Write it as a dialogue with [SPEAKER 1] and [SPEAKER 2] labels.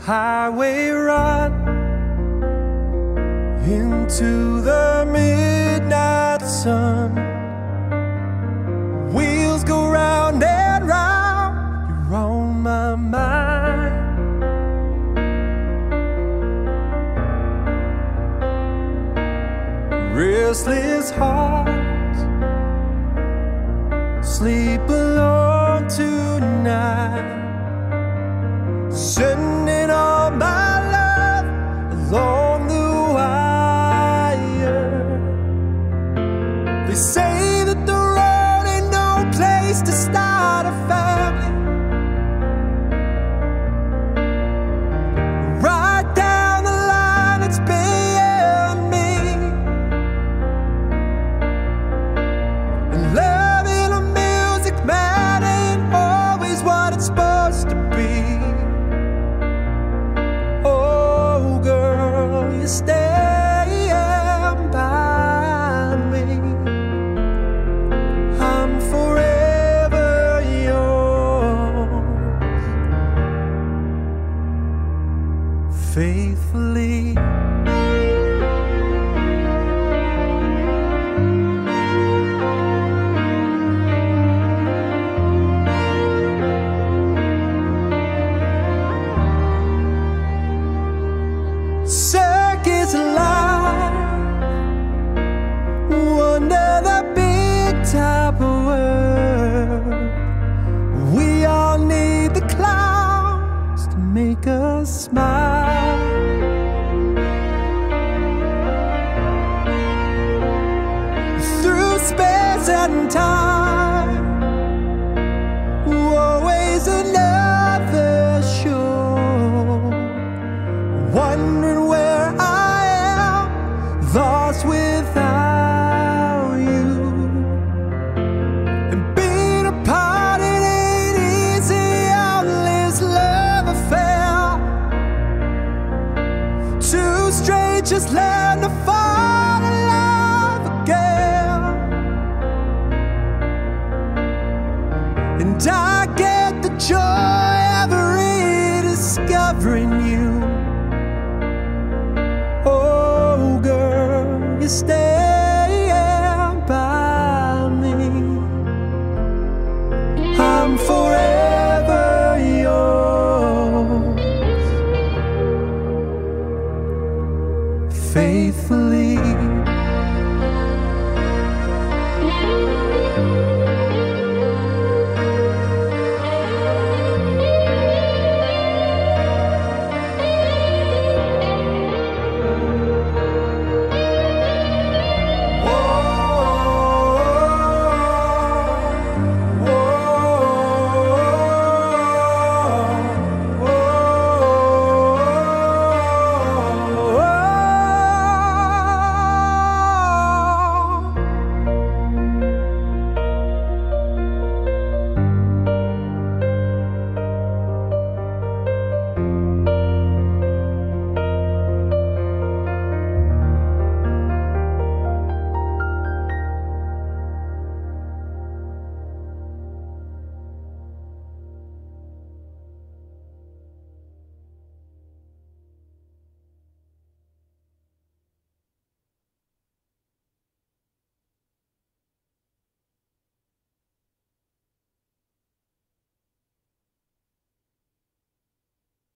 [SPEAKER 1] highway run into the midnight sun. Wheels go round and round, you're on my mind. Restless hearts sleep alone tonight. Sending all my big top world. We all need the clouds to make us smile. Through space and time, Two strangers learn to fall in love again. And I get the joy of rediscovering you. Oh, girl, you stand by me. I'm forever faithfully.